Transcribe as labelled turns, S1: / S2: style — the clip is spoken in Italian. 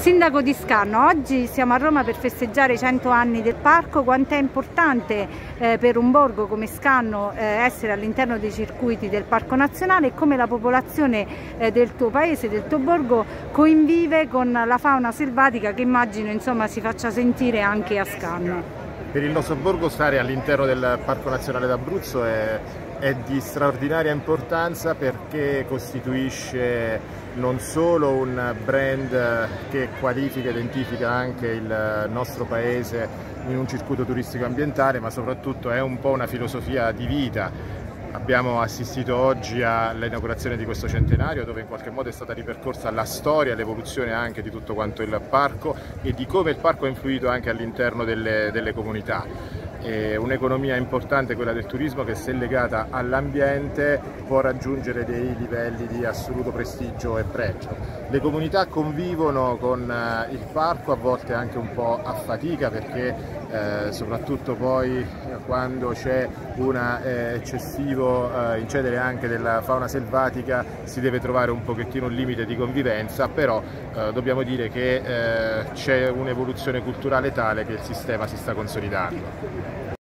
S1: Sindaco di Scanno, oggi siamo a Roma per festeggiare i 100 anni del parco, quanto è importante eh, per un borgo come Scanno eh, essere all'interno dei circuiti del Parco Nazionale e come la popolazione eh, del tuo paese, del tuo borgo coinvive con la fauna selvatica che immagino insomma, si faccia sentire anche a Scanno.
S2: Per il nostro borgo stare all'interno del Parco Nazionale d'Abruzzo è è di straordinaria importanza perché costituisce non solo un brand che qualifica e identifica anche il nostro paese in un circuito turistico ambientale, ma soprattutto è un po' una filosofia di vita. Abbiamo assistito oggi all'inaugurazione di questo centenario dove in qualche modo è stata ripercorsa la storia, l'evoluzione anche di tutto quanto il parco e di come il parco ha influito anche all'interno delle, delle comunità un'economia importante, quella del turismo, che se legata all'ambiente può raggiungere dei livelli di assoluto prestigio e pregio. Le comunità convivono con eh, il parco a volte anche un po' a fatica perché eh, soprattutto poi quando c'è un eh, eccessivo eh, incedere anche della fauna selvatica si deve trovare un pochettino un limite di convivenza, però eh, dobbiamo dire che eh, c'è un'evoluzione culturale tale che il sistema si sta consolidando.